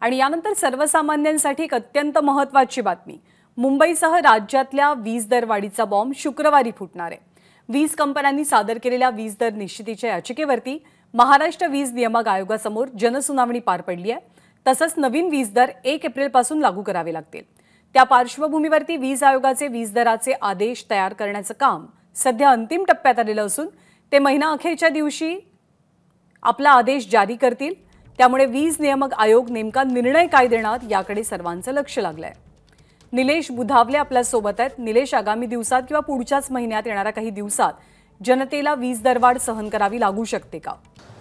आणि यानंतर सर्वसामान्यांसाठी एक अत्यंत महत्त्वाची बातमी. मुंबईसह राज्यातल्या वीज दरवाढीचा बॉम्ब शुक्रवारी फुटणार आहे. वीज कंपन्यांनी सादर केलेल्या वीज दर निश्चितीच्या याचिकेवरती महाराष्ट्र वीज नियामक आयोगासमोर जनसुनावणी पार पडली आहे. तसंच नवीन वीज दर एक एप्रिलपासून लागू करावे लागतील. त्या पार्श्वभूमीवरती वीज आयोगाचे वीज दराचे आदेश तयार करण्याचं काम सध्या अंतिम टप्प्यात आलेलं असून ते महिना अखेरच्या दिवशी आपला आदेश जारी करतील. त्यामुळे वीज नियामक आयोग नेमका निर्णय काय देणार याकडे सर्वांचं लक्ष लागलंय. निलेश बुधावले आपल्यासोबत आहेत. निलेश आगामी दिवसात किंवा पुढच्याच महिन्यात येणाऱ्या काही दिवसात जनतेला वीज दरवाढ सहन करावी लागू शकते का?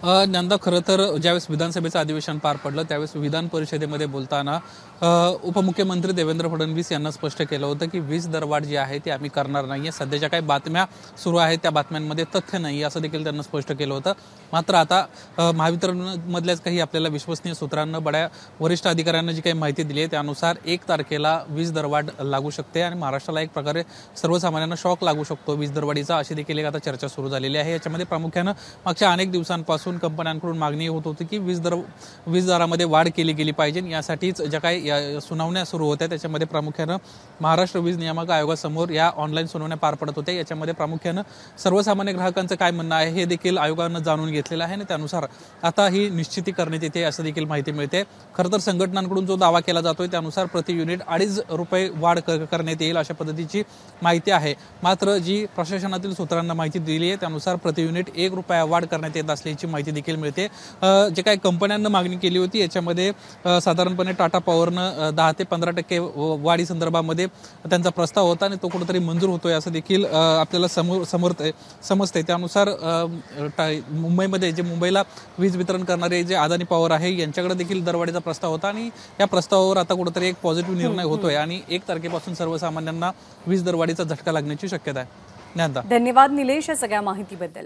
अ, नंदा खरं तर ज्यावेळेस विधानसभेचं अधिवेशन पार पडलं त्यावेळेस विधान परिषदेमध्ये बोलताना उपमुख्यमंत्री देवेंद्र फडणवीस यांना स्पष्ट केलं होतं की वीज दरवाढ जी आहे ती आम्ही करणार नाही आहे सध्याच्या काही बातम्या सुरू आहेत त्या बातम्यांमध्ये तथ्य नाही असं देखील त्यांना स्पष्ट केलं होतं. मात्र आता महावितरणमधल्याच काही आपल्याला विश्वसनीय सूत्रांना बड्या वरिष्ठ अधिकाऱ्यांना जी काही माहिती दिली आहे त्यानुसार एक तारखेला वीज दरवाढ लागू शकते आणि महाराष्ट्राला एक प्रकारे सर्वसामान्यांना शॉक लागू शकतो वीज दरवाढीचा अशी देखील एक आता चर्चा सुरू झालेली आहे. याच्यामध्ये प्रामुख्यानं मागच्या अनेक दिवसांपासून कंपन्यांकडून मागणी होत होती की वीज दर वीज दरामध्ये वाढ केली गेली पाहिजे. यासाठीच ज्या काही या सुनावण्या सुरू होत्या त्याच्यामध्ये प्रामुख्यानं महाराष्ट्र वीज नियामक आयोगासमोर या ऑनलाईन सुनावण्या पार पडत होत्या. याच्यामध्ये प्रामुख्यानं सर्वसामान्य ग्राहकांचं काय म्हणणं आहे हे देखील आयोगानं जाणून घेतलेलं आहे. आणि त्यानुसार आता ही निश्चिती करण्यात येते असं देखील माहिती मिळते. खरं तर संघटनांकडून जो दावा केला जातोय त्यानुसार प्रति युनिट अडीच रुपये वाढ करण्यात येईल अशा पद्धतीची माहिती आहे. मात्र जी प्रशासनातील सूत्रांना माहिती दिली आहे त्यानुसार प्रति युनिट एक रुपया वाढ करण्यात येत असल्याची माहिती देखील मिळते. जे काही कंपन्यांना मागणी केली होती याच्यामध्ये साधारणपणे टाटा पॉवरनं दहा ते पंधरा टक्के वाढी संदर्भामध्ये त्यांचा प्रस्ताव होता आणि तो कुठेतरी मंजूर होतोय असं देखील आपल्याला समोर समोर समजतंय. त्यानुसार मुंबईमध्ये जे मुंबईला वीज वितरण करणारे जे अदानी पॉवर आहे यांच्याकडे देखील दरवाढीचा प्रस्ताव होता आणि या प्रस्तावावर आता कुठेतरी एक पॉझिटिव्ह निर्णय होतोय आणि एक तारखेपासून सर्वसामान्यांना वीज दरवाढीचा झटका लागण्याची शक्यता आहे. धन्यवाद निलेश या सगळ्या माहितीबद्दल.